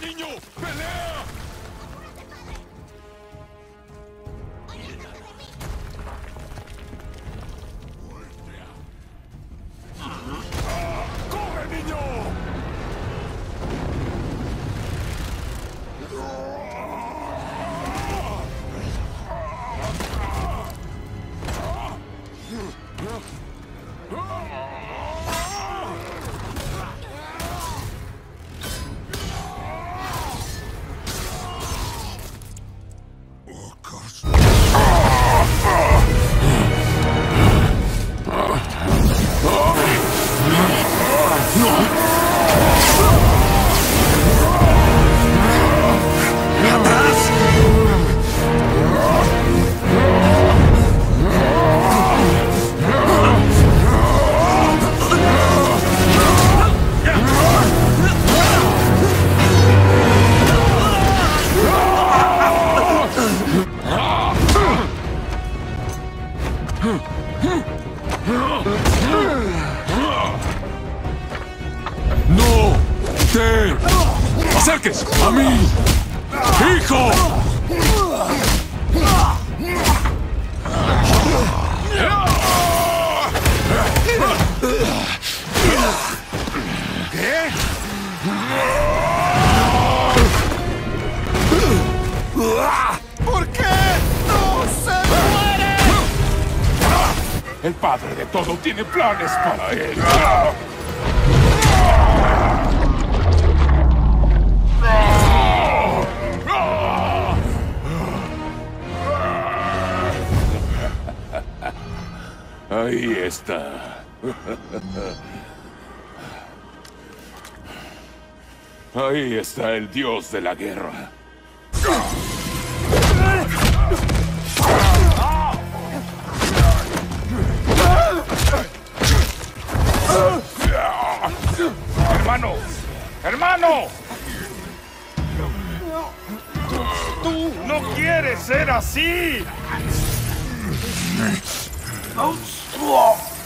niño! ¡Pelea! Huh? ¡No te acerques a mí! ¡Hijo! ¿Qué? ¿Por qué no se muere? El padre de todo tiene planes para él. Ahí está. Ahí está el dios de la guerra. ¡Hermano! ¡Hermano! ¡Tú no quieres ser así! boats.